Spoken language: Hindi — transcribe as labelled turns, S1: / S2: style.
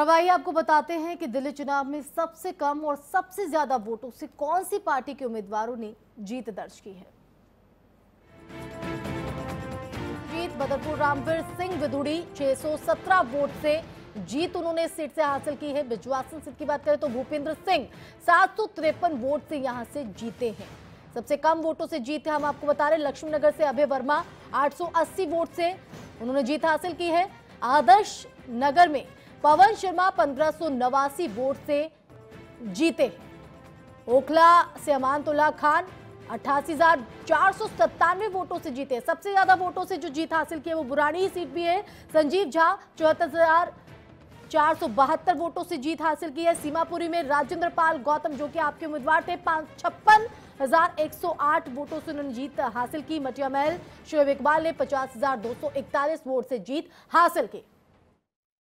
S1: आइए आपको बताते हैं कि दिल्ली चुनाव में सबसे कम और सबसे ज़्यादा वोटों से कौन सी पार्टी के उम्मीदवारों ने जीत दर्ज की है? जीत बदरपुर रामवीर सिंह विदुड़ी 617 वोट से जीत उन्होंने सीट से हासिल की है। बिजवासन सीट की बात करें तो भूपेंद्र सिंह सात सौ तिरपन वोट से यहाँ से जीते हैं। सबसे कम वोटों से जीत हम आपको बता रहे लक्ष्मीनगर से अभय वर्मा 880 वोट से उन्होंने जीत हासिल की है। आदर्श नगर में पवन शर्मा पंद्रह वोट से जीते हैं। ओखला से अमानतुल्ला खान अट्ठासी वोटों से जीते सबसे ज़्यादा वोटों से जो जीत हासिल की है वो बुरानी सीट भी है। संजीव झा चौहत्तर चार सौ बहत्तर वोटों से जीत हासिल की है। सीमापुरी में राजेंद्र पाल गौतम, जो कि आपके उम्मीदवार थे छप्पन हज़ार एक सौ आठ वोटों से उन्होंने जीत हासिल की। मटिया महल, शोएब इकबाल ने पचास हज़ार दो सौ इकतालीस वोट से जीत हासिल की।